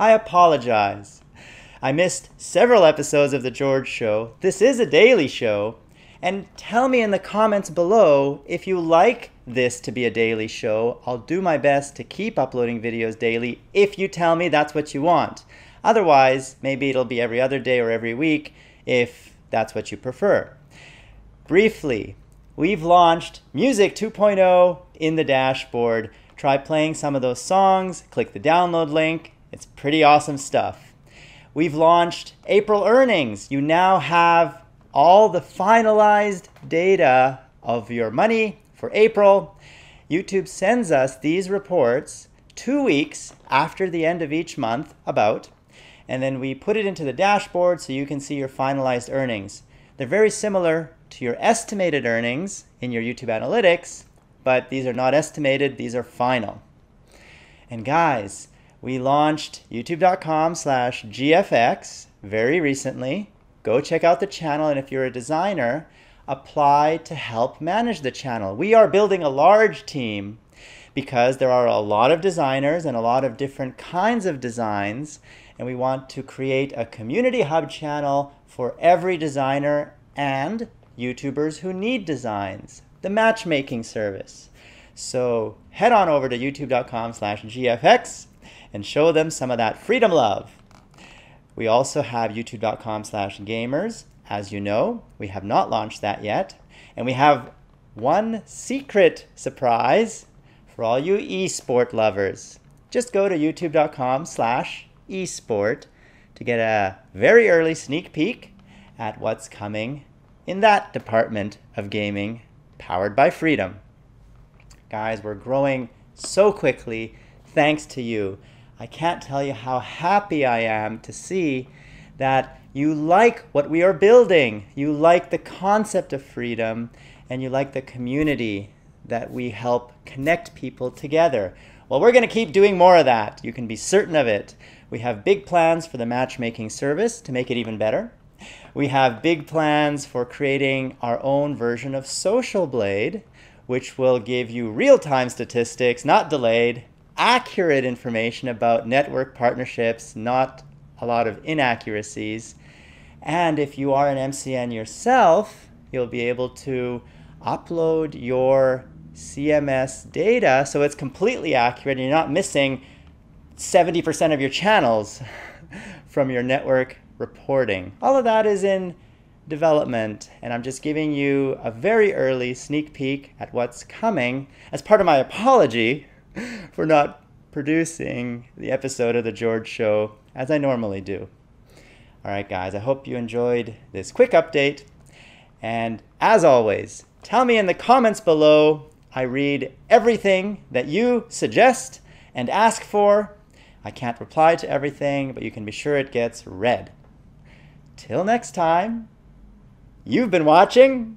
I apologize. I missed several episodes of The George Show. This is a daily show. And tell me in the comments below if you like this to be a daily show. I'll do my best to keep uploading videos daily if you tell me that's what you want. Otherwise, maybe it'll be every other day or every week if that's what you prefer. Briefly, we've launched Music 2.0 in the dashboard. Try playing some of those songs, click the download link. It's pretty awesome stuff. We've launched April earnings. You now have all the finalized data of your money for April. YouTube sends us these reports two weeks after the end of each month, about, and then we put it into the dashboard so you can see your finalized earnings. They're very similar to your estimated earnings in your YouTube analytics, but these are not estimated, these are final. And guys, we launched youtube.com slash GFX very recently. Go check out the channel, and if you're a designer, apply to help manage the channel. We are building a large team because there are a lot of designers and a lot of different kinds of designs, and we want to create a community hub channel for every designer and YouTubers who need designs, the matchmaking service. So head on over to youtube.com slash GFX and show them some of that freedom love. We also have youtube.com slash gamers. As you know, we have not launched that yet. And we have one secret surprise for all you esport lovers. Just go to youtube.com slash esport to get a very early sneak peek at what's coming in that department of gaming powered by freedom. Guys, we're growing so quickly thanks to you. I can't tell you how happy I am to see that you like what we are building. You like the concept of freedom and you like the community that we help connect people together. Well, we're going to keep doing more of that. You can be certain of it. We have big plans for the matchmaking service to make it even better. We have big plans for creating our own version of Social Blade, which will give you real-time statistics, not delayed, accurate information about network partnerships, not a lot of inaccuracies. And if you are an MCN yourself, you'll be able to upload your CMS data so it's completely accurate and you're not missing 70% of your channels from your network reporting. All of that is in development, and I'm just giving you a very early sneak peek at what's coming as part of my apology for not producing the episode of The George Show as I normally do. All right, guys, I hope you enjoyed this quick update. And as always, tell me in the comments below. I read everything that you suggest and ask for. I can't reply to everything, but you can be sure it gets read. Till next time, you've been watching